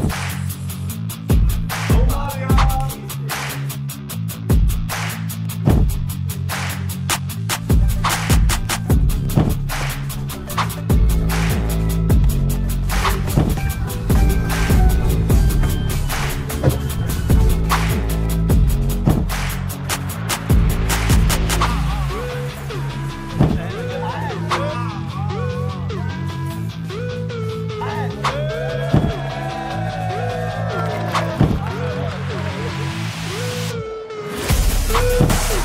Bye. you.